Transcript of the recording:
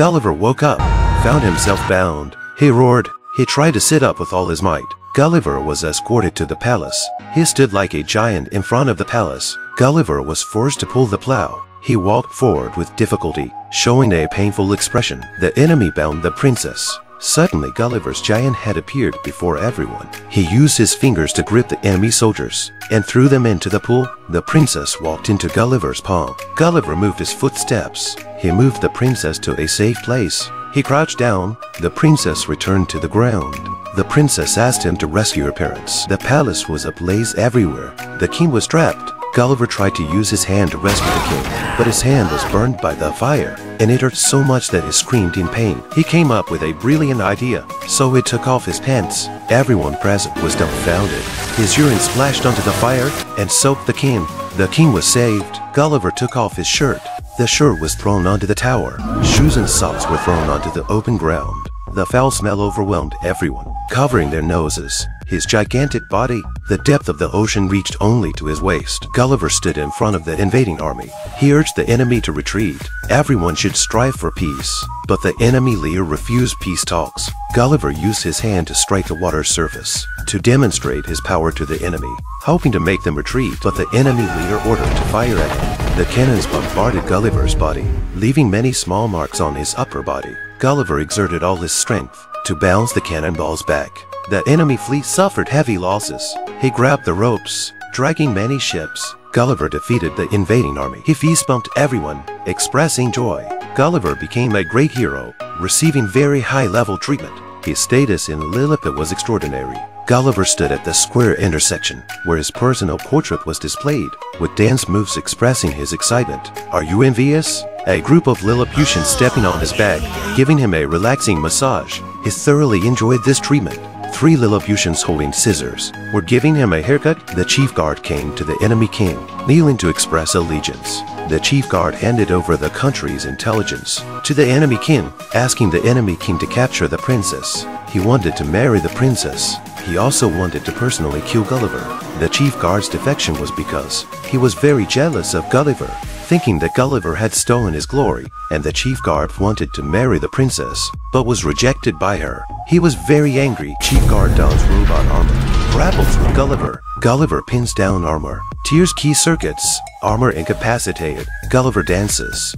Gulliver woke up, found himself bound. He roared. He tried to sit up with all his might. Gulliver was escorted to the palace. He stood like a giant in front of the palace. Gulliver was forced to pull the plow. He walked forward with difficulty, showing a painful expression. The enemy bound the princess. Suddenly, Gulliver's giant head appeared before everyone. He used his fingers to grip the enemy soldiers and threw them into the pool. The princess walked into Gulliver's palm. Gulliver moved his footsteps. He moved the princess to a safe place. He crouched down. The princess returned to the ground. The princess asked him to rescue her parents. The palace was ablaze everywhere. The king was trapped. Gulliver tried to use his hand to rescue the king, but his hand was burned by the fire, and it hurt so much that he screamed in pain. He came up with a brilliant idea, so he took off his pants. Everyone present was dumbfounded. His urine splashed onto the fire and soaked the king. The king was saved. Gulliver took off his shirt. The shirt was thrown onto the tower. Shoes and socks were thrown onto the open ground. The foul smell overwhelmed everyone, covering their noses. His gigantic body, the depth of the ocean reached only to his waist. Gulliver stood in front of the invading army. He urged the enemy to retreat. Everyone should strive for peace. But the enemy leader refused peace talks. Gulliver used his hand to strike the water's surface to demonstrate his power to the enemy, hoping to make them retreat, but the enemy leader ordered to fire at him. The cannons bombarded Gulliver's body, leaving many small marks on his upper body. Gulliver exerted all his strength to bounce the cannonballs back. The enemy fleet suffered heavy losses. He grabbed the ropes, dragging many ships. Gulliver defeated the invading army. He fist bumped everyone, expressing joy. Gulliver became a great hero, receiving very high-level treatment. His status in Lilliput was extraordinary. Gulliver stood at the square intersection, where his personal portrait was displayed, with dance moves expressing his excitement. Are you envious? A group of Lilliputians stepping on his back, giving him a relaxing massage. He thoroughly enjoyed this treatment. Three Lilliputians holding scissors were giving him a haircut. The chief guard came to the enemy king, kneeling to express allegiance. The chief guard handed over the country's intelligence to the enemy king, asking the enemy king to capture the princess. He wanted to marry the princess. He also wanted to personally kill Gulliver. The chief guard's defection was because he was very jealous of Gulliver, thinking that Gulliver had stolen his glory, and the chief guard wanted to marry the princess, but was rejected by her. He was very angry. Chief guard dons robot armor, grapples with Gulliver. Gulliver pins down armor. Tears key circuits. Armor incapacitated. Gulliver dances.